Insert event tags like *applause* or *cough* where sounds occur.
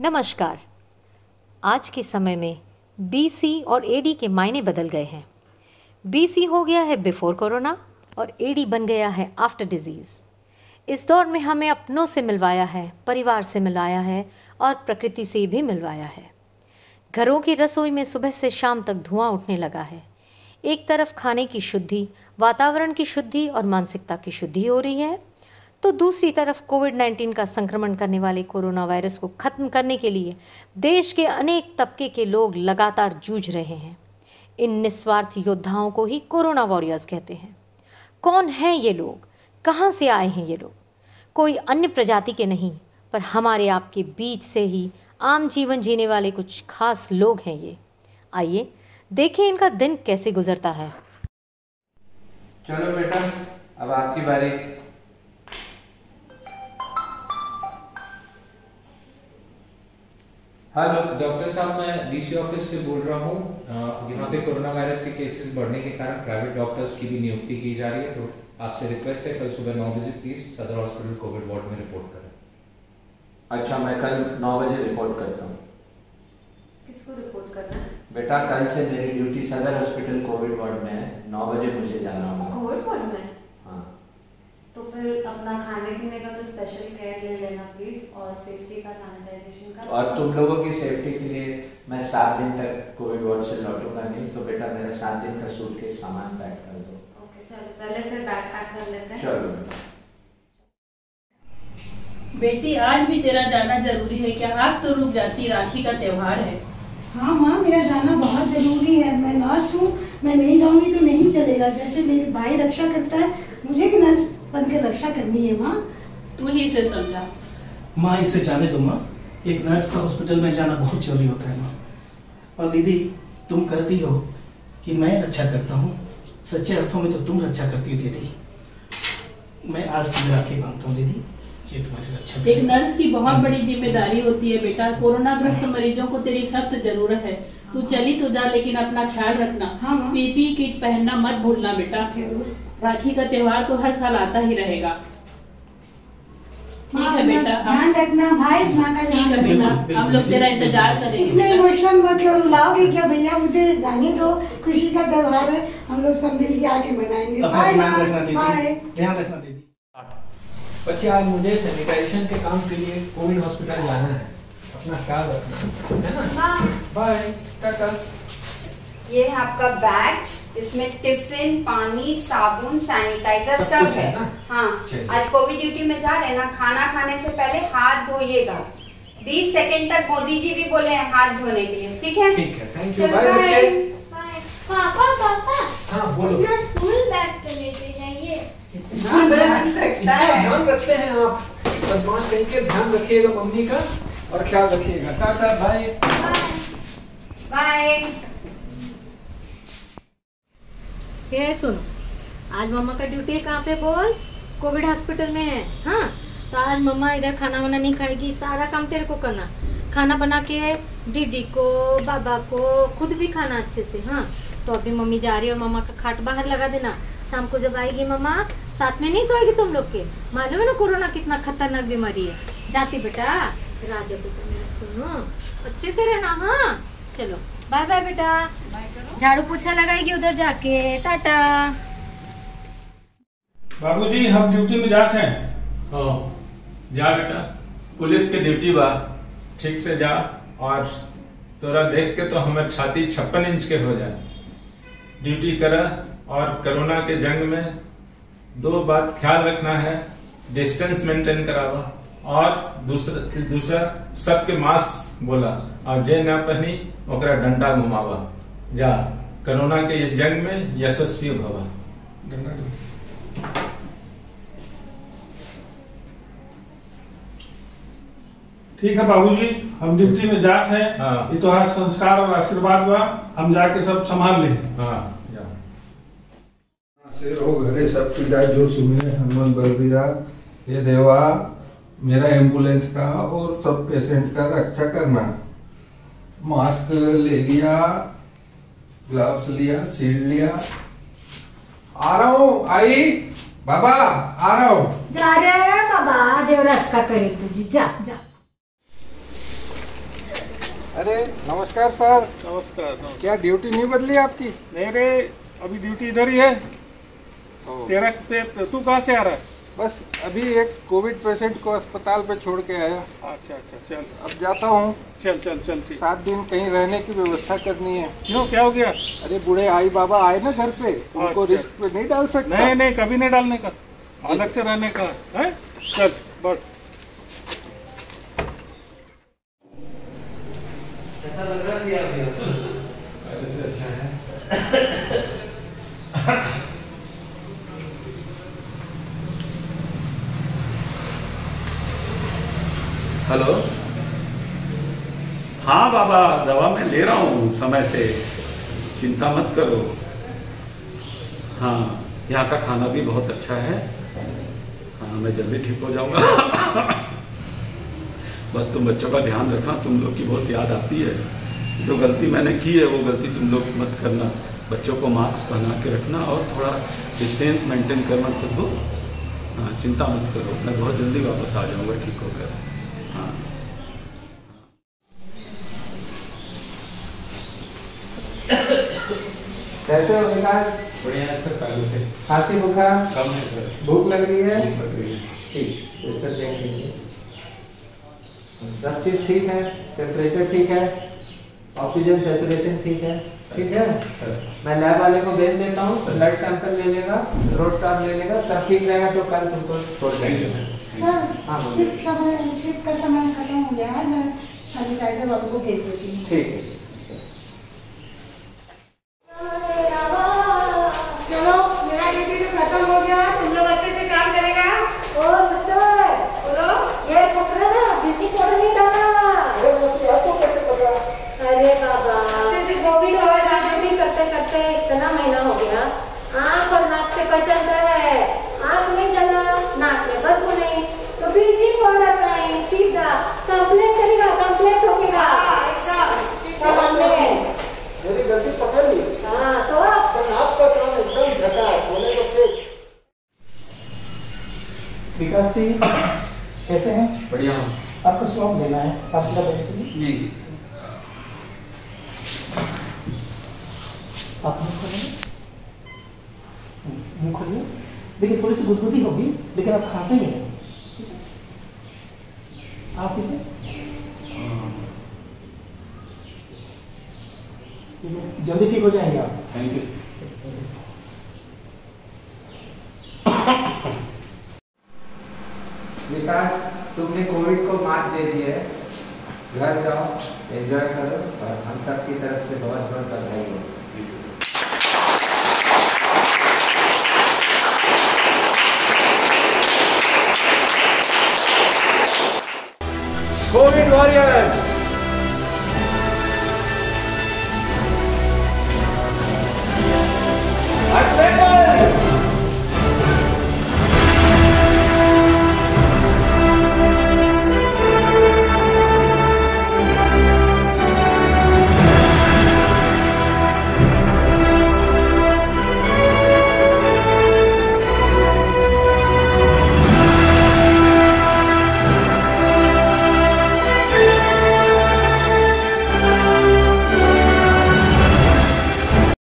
नमस्कार। आज के समय में बीसी और एडी के मायने बदल गए हैं। बीसी हो गया है बिफोर कोरोना और एडी बन गया है आफ्टर डिज़ीज़ इस दौर में हमें अपनों से मिलवाया है, परिवार से मिलवाया है और प्रकृति से भी मिलवाया है। घरों की रसोई में सुबह से शाम तक धुआँ उठने लगा है। एक तरफ़ खाने की शुद्धि, वातावरण की शुद्धि और मानसिकता की शुद्धि हो रही है तो दूसरी तरफ़ कोविड 19 का संक्रमण करने वाले कोरोना वायरस को खत्म करने के लिए देश के अनेक तबके के लोग लगातार जूझ रहे हैं। इन निस्वार्थ योद्धाओं को ही कोरोना वॉरियर्स कहते हैं। कौन हैं ये लोग? कहाँ से आए हैं ये लोग? कोई अन्य प्रजाति के नहीं, पर हमारे आपके बीच से ही आम जीवन जीने वाले कुछ खास लोग हैं ये। आइए, देखें इनका दिन कैसे गुजरता है। चलो बेटा, अब आपकी बारी। हेलो डॉक्टर साहब मैं डीसी ऑफ़िस से बोल रहा हूँ। यहाँ पे कोरोना वायरस के केसेस बढ़ने के कारण प्राइवेट डॉक्टर्स की भी नियुक्ति की जा रही है तो आपसे रिक्वेस्ट है कल सुबह नौ बजे प्लीज़ सदर हॉस्पिटल कोविड वार्ड में रिपोर्ट करें। अच्छा मैं कल नौ बजे रिपोर्ट करता हूँ। किसको रिपोर्ट करना है? बेटा कल से मेरी ड्यूटी सदर हॉस्पिटल कोविड वार्ड में है। नौ बजे मुझे जाना होगा कोविड वार्ड में हाँ तो फिर अपना खाने पीने का तो स्पेशल केयर ले लेना प्लीज़ और सेफ्टी का सैनिटाइजेशन का। और तुम लोगों की सेफ्टी के लिए मैं सात दिन तक कोविड वार्ड से लौटूँगा नहीं तो बेटा मेरा सात दिन का सूटकेस सामान पैक कर दो। ओके चलो पहले फिर बैग पैक कर लेते हैं। चलो बेटी। आज भी तेरा जाना ज़रूरी है क्या? आज तो रुक जाती राखी का त्योहार है। हाँ माँ मेरा जाना बहुत ज़रूरी है। मैं नर्स हूँ मैं नहीं जाऊँगी तो नहीं चलेगा। जैसे मेरे भाई रक्षा करता है मुझे भी नर्स बनकर रक्षा करनी है माँ। तू ही इसे समझा। माँ इसे जाने दो माँ। एक नर्स का हॉस्पिटल में जाना बहुत ज़रूरी होता है माँ। और दीदी तुम कहती हो कि मैं रक्षा करता हूँ। सच्चे अर्थों में तो तुम रक्षा करती हो दीदी। मैं आज तुम्हें राखी बांधता हूँ दीदी। ये तुम्हारी रक्षा एक नर्स की बहुत बड़ी ज़िम्मेदारी होती है बेटा। कोरोना ग्रस्त मरीजों को तेरी सख्त ज़रूरत है। तू चली तो जा लेकिन अपना ख्याल रखना। हाँ, हाँ। पीपी किट पहनना मत भूलना बेटा। ज़रूर। राखी का त्योहार तो हर साल आता ही रहेगा। ठीक है बेटा ध्यान रखना भाई ठीक है बेटा हम लोग तेरा इंतज़ार करेंगे इतने इमोशनल मत लो रुलाओगे क्या भैया? मुझे जाने दो। खुशी का त्योहार है हम लोग सब मिल के आके मनाएँगे। बाय ध्यान रखना दीदी। बाय ध्यान रखना दीदी। बच्चे आज मुझे सैनिटाइजेशन के काम के लिए कोविड हॉस्पिटल जाना है। अपना ख्याल रखना है ना? बाय टाटा ये है आपका बैग। इसमें टिफ़िन पानी साबुन सैनिटाइजर सब सब है है। ना? हाँ। आज कोविड ड्यूटी में जा रहे हैं ना खाना खाने से पहले हाथ धोइएगा। 20 सेकंड तक मोदी जी भी बोले हैं हाथ धोने के लिए। ठीक है? ठीक है थैंक यू बाय. बच्चे। पापा पापा। हाँ बोलो। अपना स्कूल बैग तो लेते जाइए। इतना ध्यान ध्यान रखते हैं आप। बदमाश कहीं के ध्यान रखिएगा मम्मी का और ख्याल रखिएगा। टाटा बाय बाय ये सुनो। आज मम्मा का ड्यूटी है कहाँ पे बोल? कोविड हॉस्पिटल में है हाँ? तो आज मम्मा इधर खाना वाना नहीं खाएगी, सारा काम तेरे को करना। खाना बना के दीदी को, बाबा को, खुद भी खाना अच्छे से हाँ? तो अभी मम्मी जा रही है और मम्मा का खाट बाहर लगा देना। शाम को जब आएगी मम्मा, साथ में नहीं सोएगी तुम लोग के? मालूम है ना कोरोना कितना खतरनाक बीमारी है? जाती बेटा। राजा बेटा मेरा सुनो। अच्छे से रहना हाँ? चलो। बाय बाय बेटा। झाड़ू पोछा लगाएगी उधर जाके। टाटा। बाबूजी हम ड्यूटी में जाते हैं। हाँ जा बेटा। पुलिस के ड्यूटी बा। ठीक से जा। और तोरा देख के तो हमारे छाती छप्पन इंच के हो जाए ड्यूटी कर और कोरोना के जंग में दो बात ख्याल रखना है। डिस्टेंस मेंटेन करावा। और दूसरा दूसरा सबके मास्क बोला और जे न पहनी ओकरा डंडा घुमावा। जा कोरोना के इस जंग में यशस्वी भवा। ठीक है बाबूजी हम ड्यूटी में जाते हैं। हाँ। ये तो हर संस्कार और आशीर्वाद हुआ। हम जाके सब संभाल ले। हाँ से घरे सब पीड़ा जो सुने हनुमान बलबीरा ये देवा मेरा एंबुलेंस का और सब पेशेंट का रक्षा करना। मास्क ले लिया ग्लव्स लिया शील्ड लिया। आ रहा हूँ आई। बाबा आ रहा हूँ। जा रे बाबा। देवराज का करे तुझी जा जा। अरे नमस्कार सर। नमस्कार नमस्कार। क्या ड्यूटी नहीं बदली आपकी? नहीं रे अभी ड्यूटी इधर ही है। तेरा तू कहाँ से आ रहा है? बस अभी एक कोविड पेशेंट को अस्पताल पे छोड़ के आया। अच्छा अच्छा चल। अब जाता हूँ। चल चल चल ठीक। सात दिन कहीं रहने की व्यवस्था करनी है। क्यों क्या हो गया? अरे बूढ़े आई बाबा आए ना घर पे उनको अच्छा। रिस्क पे नहीं डाल सकते। नहीं नहीं कभी नहीं डालने का। अलग से रहने का है चल बढ़। ऐसा लग रहा है अभी पहले से अच्छा है हेलो हाँ बाबा दवा मैं ले रहा हूँ, समय से। चिंता मत करो। हाँ यहाँ का खाना भी बहुत अच्छा है। हाँ मैं जल्दी ठीक हो जाऊँगा। बस तुम बच्चों का ध्यान रखना, तुम लोग की बहुत याद आती है। जो गलती मैंने की है, वो गलती तुम लोग मत करना। बच्चों को मास्क पहना के रखना और थोड़ा डिस्टेंस मेंटेन करना खुशबू हाँ चिंता मत करो। मैं बहुत जल्दी वापस आ जाऊँगा, ठीक होकर। हाँ। कैसे हो विकास बढ़िया है सर पहले से। खांसी बुखार? कम है सर। भूख लग रही है? है। ठीक सिस्टर देख लीजिए सब चीज़ ठीक है? टेम्परेचर ठीक है? ऑक्सीजन सेचुरेशन ठीक है? ठीक है? सर। मैं लैब वाले को भेज देता हूँ ब्लड सैंपल ले लेगा रोड स्टाफ ले लेगा सब ठीक रहेगा तो कल तुमको छोड़ देंगे। सर हाँ, शिफ्ट का शिफ्ट का समय खत्म हो गया है मैं सैनिटाइजर बाबू को भेज देती हूँ। ठीक है चलो मेरा ड्यूटी तो खत्म हो गया तुम लोग अच्छे से काम करेगा ओ सिस्टर बोलो ये छोकरा ना बीची फोड़ नहीं डाला अरे मुझे आपको कैसे पता अरे बाबा अच्छे से कोविड और ड्यूटी करते करते इतना महीना हो गया आँख और नाक से पहचानता है आँख नहीं जला नाक में बदबू नहीं तो बीची पाउडर नहीं सीधा कंप्लेन करेगा कंप्लेन ठोकेगा सब हमने मेरी गलती पकड़ ली हाँ तो आपका काम एकदम झकास होने को फिर विकास जी कैसे हैं बढ़िया। हूँ आपको स्वाब देना है आप जरा बैठिए जी। आप मुँह खोलिए। मुँह खोलिए। देखिए थोड़ी सी गुदगुदी होगी लेकिन आप खांसेंगे नहीं आप है है, जल्दी ठीक हो जाएँगे आप। थैंक यू *coughs* *coughs* विकास तुमने कोविड को मात दे दी है घर जाओ एंजॉय करो और हम सब की तरफ़ से बहुत बहुत बधाई हो। Covid warriors